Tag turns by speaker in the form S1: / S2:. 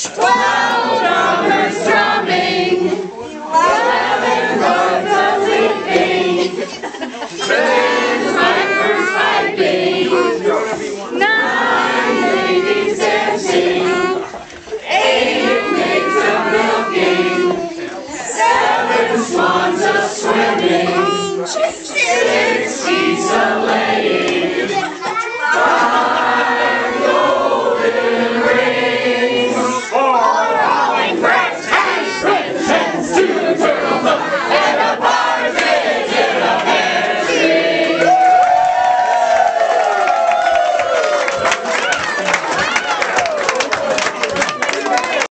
S1: church. Twelve drummers drumming. Eleven lords a leaping. ten pipers piping. Nine ladies dancing. Eight maids a milking. Seven swans a swimming.